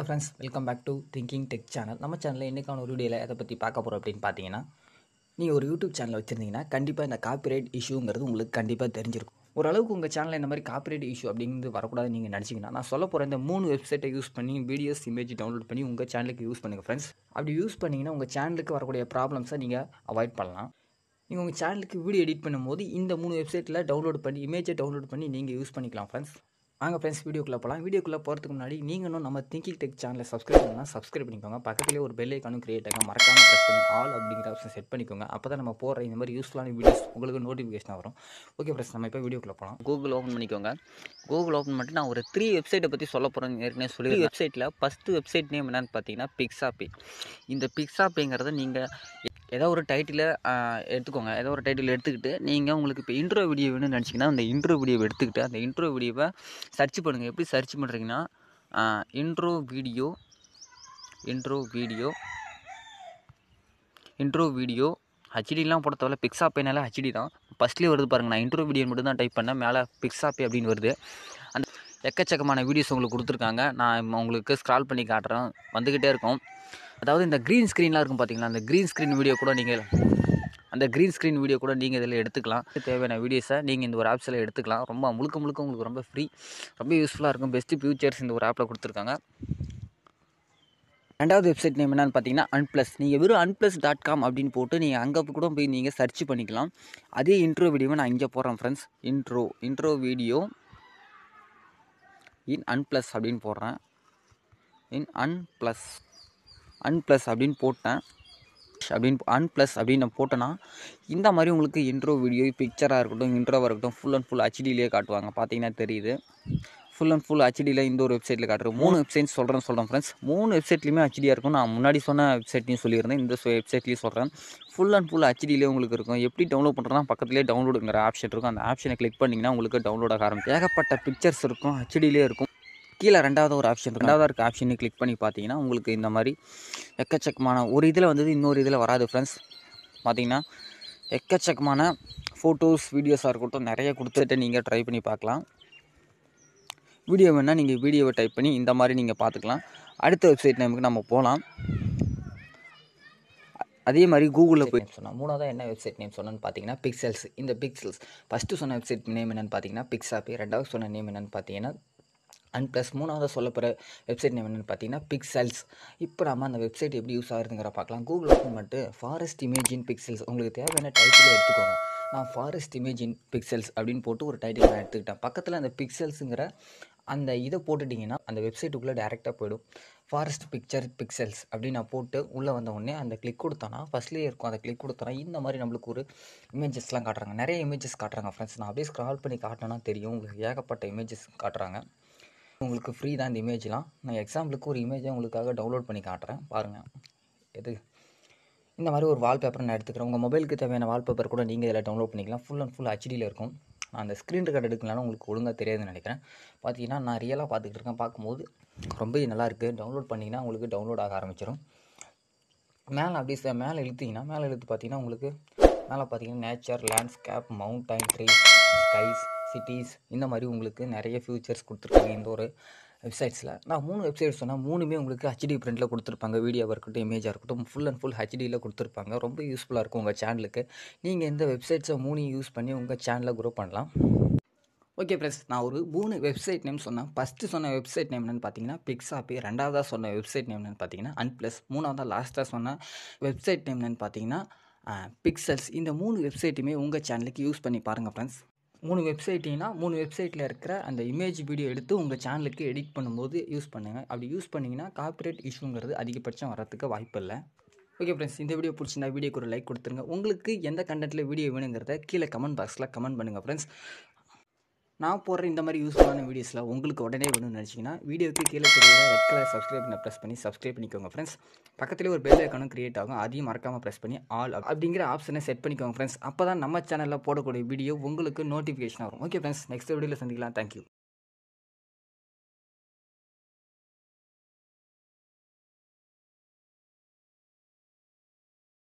Hello friends welcome back to Thinking Tech channel நம்ம சேனலில் இன்றைக்கான ஒரு வீடியோவில் எதை பற்றி பார்க்க போகிறோம் அப்படின்னு பார்த்தீங்கன்னா நீங்கள் ஒரு யூடியூப் சேனல் வச்சுருந்தீங்கன்னா கண்டிப்பாக இந்த காப்பிரைட் இஷ்யூங்கிறது உங்களுக்கு கண்டிப்பாக தெரிஞ்சிருக்கும். ஓரளவுக்கு உங்கள் சேனலில் இந்த மாதிரி காப்பிரைட் இஷ்யூ அப்படிங்கிறது வரக்கூடாது நீங்கள் நினச்சிங்கன்னா நான் சொல்ல போகிற இந்த மூணு வெப்சைட்டை யூஸ் பண்ணி வீடியோஸ் இமேஜ் டவுன்லோட் பண்ணி உங்கள் சேனலுக்கு யூஸ் பண்ணுங்கள் ஃப்ரெண்ட்ஸ் அப்படி யூஸ் பண்ணிங்கன்னா உங்கள் சேனலுக்கு வரக்கூடிய ப்ராப்ளம்ஸை நீங்கள் அவாய்ட் பண்ணலாம். நீங்கள் உங்கள் சேனலுக்கு வீடியோ எடிட் பண்ணும்போது இந்த மூணு வெப்சைட்டில் டவுன்லோட் பண்ணி இமேஜை டவுன்லோட் பண்ணி நீங்கள் யூஸ் பண்ணிக்கலாம் ஃப்ரெண்ட்ஸ் வாங்க ஃப்ரெண்ட்ஸ் வீடியோக்குள்ளே போகலாம் வீடியோக்குள்ளே போகிறதுக்கு முன்னாடி நீங்களும் நம்ம திங்கிங் டெக் சேனலை சப்ஸ்கிரைப் பண்ணால் சப்ஸ்கிரைப் பண்ணிக்கோங்க. பக்கத்துலேயே ஒரு பெல் ஐக்கானும் கிரியேட் ஆகும் மறக்காமல் ப்ரெஸ் பண்ணி ஆல் அப்படிங்கிற ஆப்ஷன் செட் பண்ணிக்கோங்க. அப்போ தான் நம்ம போகிற இந்த மாதிரி யூஸ்ஃபுல்லான வீடியோஸ் உங்களுக்கு நோட்டிஃபிகேஷன் வரும். ஓகே ஃப்ரெண்ட்ஸ் நம்ம இப்போ வீடியோக்குள்ளே போகலாம் கூகுள் ஓப்பன் பண்ணிக்கோங்க. கூகுள் ஓப்பன் பண்ணிட்டு நான் ஒரு த்ரீ வெப்சைட்டை பற்றி சொல்ல போகிறேன் ஏற்கனவே சொல்லி வெப்சைட்டில் ஃபஸ்ட்டு வெப்சைட் நேம் என்னன்னு பார்த்தீங்கன்னா பிக்ஸாபே இந்த பிக்ஸாபேங்கிறத நீங்கள் ஏதோ ஒரு டைட்டிலை எடுத்துக்கோங்க. ஏதோ ஒரு டைட்டில் எடுத்துக்கிட்டு நீங்கள் உங்களுக்கு இப்போ இன்ட்ரோ வீடியோ வேணும்னு நினச்சிங்கன்னா அந்த இன்ட்ரோ வீடியோவை எடுத்துக்கிட்டு அந்த இன்ட்ரோ வீடியோவை சர்ச் பண்ணுங்கள் எப்படி சர்ச் பண்ணுறீங்கன்னா intro video intro video intro video ஹச்டிலாம் போட தேவையில்ல. பிக்ஸாப்பேனால ஹச்டி தான். ஃபஸ்ட்லேயே வருது பாருங்கள் நான் இன்ட்ரோ வீடியோ மட்டும் தான் டைப் பண்ணேன். மேலே பிக்ஸாப்பே அப்படின்னு வருது. அந்த எக்கச்சக்கமான வீடியோஸ் உங்களுக்கு கொடுத்துருக்காங்க. நான் உங்களுக்கு ஸ்க்ரால் பண்ணி காட்டுறேன். வந்துக்கிட்டே இருக்கும். அதாவது இந்த க்ரீன் ஸ்க்ரீன்லாம் இருக்கும் பார்த்தீங்களா அந்த க்ரீன் ஸ்க்ரீன் வீடியோ கூட நீங்கள் அந்த க்ரீன் ஸ்க்ரீன் வீடியோ கூட நீங்கள் இதில் எடுத்துக்கலாம். தேவையான வீடியோஸை நீங்கள் இந்த ஒரு ஆப்ஸில் எடுத்துக்கலாம். ரொம்ப முழுக்க முழுக்க உங்களுக்கு ரொம்ப ஃப்ரீ ரொம்ப யூஸ்ஃபுல்லாக இருக்கும். பெஸ்ட்டு ஃபியூச்சர்ஸ் இந்த ஒரு ஆப்பில் கொடுத்துருக்காங்க. ரெண்டாவது வெப்சைட் நேம் என்னென்னு பார்த்தீங்கன்னா அன்ப்ளஸ் நீங்கள் வெறும் அன்ப்ளஸ் டாட் காம் அப்படின்னு போட்டு நீங்கள் அங்கே கூட போய் நீங்கள் சர்ச் பண்ணிக்கலாம். அதே இன்ட்ரோ வீடியோவை நான் இங்கே போடுறேன் friends intro intro video in Unsplash அப்படின்னு போடுறேன். இன் அன்ப்ளஸ் அன்ப்ளஸ் அப்படின்னு போட்டேன். அப்படின்னு அன்ப்ளஸ் அப்படின்னு நான் போட்டேன்னா இந்த மாதிரி உங்களுக்கு இன்ட்ரோ வீடியோ பிக்சராக இருக்கட்டும் இன்ட்ரோவாக இருக்கட்டும் ஃபுல் அண்ட் ஃபுல் ஹெச்டிலேயே காட்டுவாங்க. பார்த்தீங்கன்னா தெரியுது. ஃபுல் அண்ட் ஃபுல் ஹெச்டியில் இந்த ஒரு வெப்சைட்டில் காட்டுறேன் மூணு வெப்சைட் சொல்கிறேன் சொல்கிறேன் ஃப்ரெண்ட்ஸ் மூணு வெப்சைட்லையுமே ஹெச்டியாக இருக்கும் நான் முன்னாடி சொன்ன வெப்சைட்லையும் சொல்லியிருந்தேன். இந்த வெப்சைட்லையும் சொல்கிறேன் ஃபுல் அண்ட் ஃபுல் ஹெச்டிலே உங்களுக்கு இருக்கும். எப்படி டவுன்லோட் பண்ணுறதுனா பக்கத்துலேயே டவுன்லோடுங்கிற ஆப்ஷன் இருக்கும். அந்த ஆப்ஷனை கிளிக் பண்ணிங்கன்னா உங்களுக்கு டவுன்லோட் ஆக ஆரம்பிக்கும். ஏகப்பட்ட பிக்சர்ஸ் இருக்கும். ஹெச்டிலே இருக்கும். கீழே ரெண்டாவது ஒரு ஆப்ஷன் ரெண்டாவது இருக்க ஆப்ஷனை கிளிக் பண்ணி பார்த்தீங்கன்னா உங்களுக்கு இந்த மாதிரி எக்கச்சக்கமான ஒரு இதில் வந்தது இன்னொரு இதில் வராது ஃப்ரெண்ட்ஸ் பார்த்தீங்கன்னா எக்கச்சக்கமான ஃபோட்டோஸ் வீடியோஸாக இருக்கட்டும் நிறைய கொடுத்துட்டு நீங்கள் ட்ரை பண்ணி பார்க்கலாம். வீடியோ வேணால் நீங்கள் வீடியோவை டைப் பண்ணி இந்த மாதிரி நீங்கள் பார்த்துக்கலாம். அடுத்த வெப்சைட் நேமுக்கு நம்ம போகலாம் அதே மாதிரி கூகுளில் போய் சொன்னோம் மூணாவதாக என்ன வெப்சைட் நேம் சொன்னேன்னு பார்த்தீங்கன்னா பிக்சல்ஸ் இந்த பிக்சல்ஸ் ஃபஸ்ட்டு சொன்ன வெப்சைட் நேம் என்னென்னு பார்த்தீங்கன்னா பிக்ஸாப்பே ரெண்டாவது சொன்ன நேம் என்னென்னு பார்த்தீங்கன்னா அண்ட் ப்ளஸ் மூணாவது சொல்ல போகிற வெப்சைட் நேம் என்னென்னு பார்த்தீங்கன்னா பிக்சல்ஸ் இப்போ நம்ம அந்த வெப்சைட் எப்படி யூஸ் ஆகுதுங்கிற பார்க்கலாம். கூகுள் ஓப்பன் பண்ணிட்டு ஃபாரஸ்ட் இமேஜ் இன் பிக்சல்ஸ் உங்களுக்கு தேவையான டைட்டில் எடுத்துக்கோங்க. நான் ஃபாரஸ்ட் இமேஜ் இன் பிக்சல்ஸ் அப்படின்னு போட்டு ஒரு டைட்டில் நான் எடுத்துக்கிட்டேன். பக்கத்தில் அந்த பிக்சல்ஸுங்கிற அந்த இதை போட்டுட்டிங்கன்னா அந்த வெப்சைட்டுக்குள்ளே டேரெக்டாக போயிடும். ஃபாரஸ்ட் பிக்சர் பிக்சல்ஸ் அப்படின்னு நான் போட்டு உள்ளே வந்த உடனே அந்த கிளிக் கொடுத்தோன்னா ஃபஸ்ட்லேயே இருக்கும். அந்த கிளிக் கொடுத்தோன்னா இந்த மாதிரி நம்மளுக்கு ஒரு இமேஜஸ்லாம் காட்டுறாங்க. நிறைய இமேஜஸ் காட்டுறாங்க ஃப்ரெண்ட்ஸ் நான் அப்படியே ஸ்க்ரால் பண்ணி காட்டினோன்னா தெரியும். உங்களுக்கு ஏகப்பட்ட இமேஜஸ் காட்டுறாங்க. உங்களுக்கு ஃப்ரீ தான் இந்த இமேஜ்லாம் நான் எக்ஸாம்பிளுக்கு ஒரு இமேஜை உங்களுக்காக டவுன்லோட் பண்ணி காட்டுறேன். பாருங்கள் எது? இந்த மாதிரி ஒரு வால்பேப்பர் நான் எடுத்துக்கிறேன். உங்கள் மொபைலுக்கு தேவையான வால்பேப்பர் கூட நீங்கள் இதில் டவுன்லோட் பண்ணிக்கலாம். ஃபுல் அண்ட் ஃபுல் ஹெச்டியில் இருக்கும். நான் அந்த ஸ்க்ரீன் ரெக்கார்ட் எடுக்கலனாலும் உங்களுக்கு ஒழுங்காக தெரியாதுன்னு நினைக்கிறேன். பார்த்தீங்கன்னா நான் ரியலாக பார்த்துக்கிட்டு இருக்கேன். பார்க்கும்போது ரொம்ப நல்லாயிருக்கு டவுன்லோட் பண்ணிங்கன்னா உங்களுக்கு டவுன்லோட் ஆக ஆரம்பிச்சிடும் மேலே அப்படியே மேலே இழுத்தீங்கன்னா மேலே இழுத்து பார்த்தீங்கன்னா உங்களுக்கு மேலே பார்த்தீங்கன்னா nature landscape mountain trees skies cities இந்த மாதிரி உங்களுக்கு நிறைய ஃபியூச்சர்ஸ் கொடுத்துருக்காங்க இந்த ஒரு வெப்சைட்ஸில் நான் மூணு வெப்சைட் சொன்னால் மூணுமே உங்களுக்கு ஹெச்டி பிரிண்டில் கொடுத்துருப்பாங்க. வீடியோவாக இருக்கட்டும் இமேஜாக இருக்கட்டும் ஃபுல் அண்ட் ஃபுல் ஹெச்டியில் கொடுத்துருப்பாங்க. ரொம்ப யூஸ்ஃபுல்லாக இருக்கும் உங்கள் சேனலுக்கு நீங்கள் இந்த வெப்சைட்ஸை மூணையும் யூஸ் பண்ணி உங்கள் சேனலை குரோ பண்ணலாம். ஓகே ஃப்ரெண்ட்ஸ் நான் ஒரு மூணு வெப்சைட் நேம் சொன்னேன் ஃபஸ்ட்டு சொன்ன வெப்சைட் நேம் என்னென்னு பார்த்தீங்கன்னா பிக்ஸாப்பி ரெண்டாவதாக சொன்ன வெப்சைட் நேம் என்னென்னு பார்த்தீங்கன்னா அன் ப்ளஸ் மூணாவதாக லாஸ்ட்டாக சொன்ன வெப்சைட் நேம் என்னென்னு பார்த்தீங்கன்னா பிக்சல்ஸ் இந்த மூணு வெப்சைட்டுமே உங்கள் சேனலுக்கு யூஸ் பண்ணி பாருங்கள் ஃப்ரெண்ட்ஸ் மூணு வெப்சைட்டிங்கன்னா மூணு வெப்சைட்டில் இருக்கிற அந்த இமேஜ் வீடியோ எடுத்து உங்கள் சேனலுக்கு எடிட் பண்ணும்போது யூஸ் பண்ணுங்கள் அப்படி யூஸ் பண்ணிங்கன்னா காப்பிரைட் இஷ்யூங்கிறது அதிகபட்சம் வரத்துக்கு வாய்ப்பு இல்லை. ஓகே ஃப்ரெண்ட்ஸ் இந்த வீடியோ பிடிச்சிருந்தா வீடியோக்கு ஒரு லைக் கொடுத்துருங்க. உங்களுக்கு எந்த கண்டென்ட்டில் வீடியோ வேணுங்கிறத கீழே கமெண்ட் பாக்ஸில் கமெண்ட் பண்ணுங்கள் ஃப்ரெண்ட்ஸ் நான் போடுற இந்த மாதிரி யூஸ்ஃபுல்லான வீடியோஸில் உங்களுக்கு உடனே வேணும்னு நினச்சிங்கன்னா வீடியோக்கு கீழே தெரியுற ரெட் கலர் சப்ஸ்கிரைப் பண்ண ப்ரெஸ் பண்ணி சப்ஸ்கிரைப் பண்ணிக்கோங்க ஃப்ரெண்ட்ஸ் பக்கத்துலேயே ஒரு பெல் ஐக்கானும் க்ரியேட் ஆகும். அதையும் மறக்காமல் ப்ரெஸ் பண்ணி ஆல் அப்படிங்கிற ஆப்ஷனை செட் பண்ணிக்கோங்க ஃப்ரெண்ட்ஸ் அப்போ தான் நம்ம சேனலில் போடக்கூடிய வீடியோ உங்களுக்கு நோட்டிஃபிகேஷன் வரும். ஓகே ஃப்ரெண்ட்ஸ் நெக்ஸ்ட் வீடியோவில் சந்திக்கலாம். தேங்க்யூ